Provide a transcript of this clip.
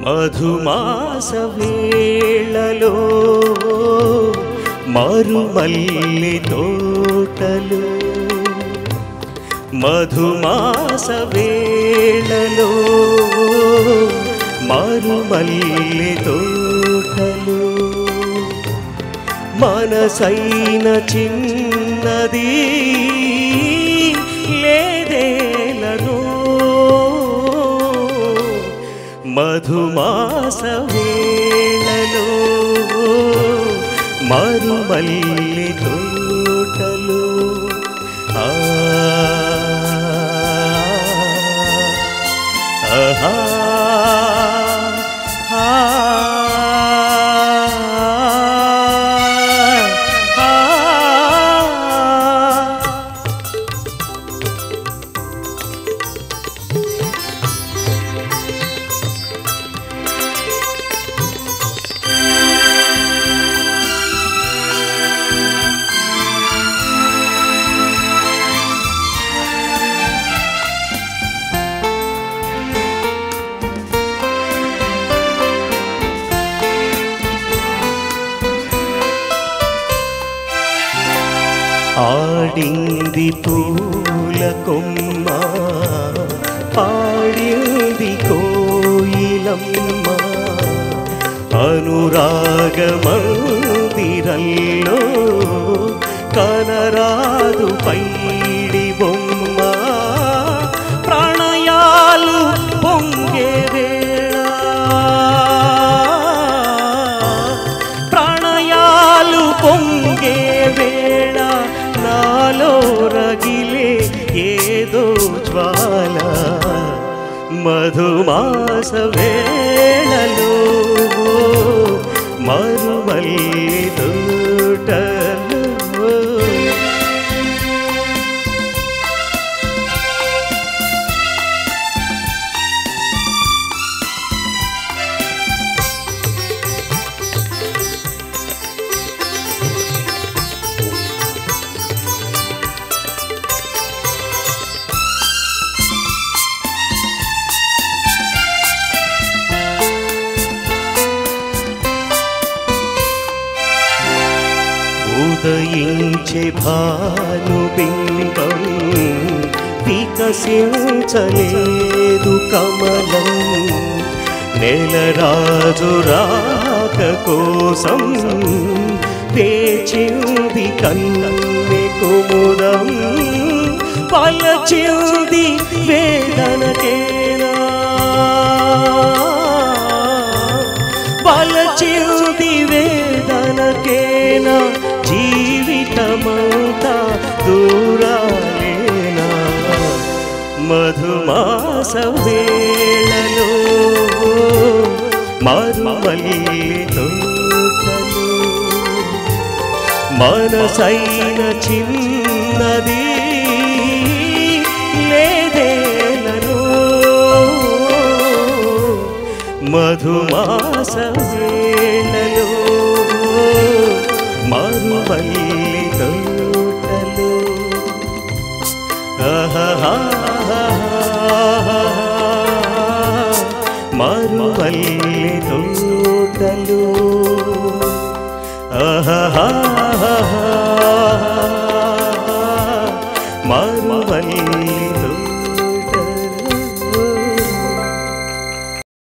మధుమాస వేళలో మరుమల్లి తోటలు. మధుమాస వేళలో మరుమల్లి తోటలు. మనసైన చిన్నది मधुमासुमलि धु ఆడింది పూల కొమ్మ పాడింది కోయిలమ్మ. అనురాగ మందిరల్లో కనరాదు పైడి బొమ్మ. ప్రణయాలు పొంగే వేళ. ప్రాణయాలు పొంగే నాలో రగిలే ఏదో జ్వాల. మధుమాస వేళలో మరుమల్లి ఉదయించే భానుబింబం వికసించలేదు కమలం. నెలరాజు రాక కోసం వేచింది కన్నె కుముదం. పలచింది వేదనకే జీవితమంతా దూరాలేనా? మధుమాస వేళలో మరుమల్లి మనసైన చిన్నది లేదేనను. మధుమాస వేళలో మరుమల్లి మరుమల్లి తోటలు. ఆహా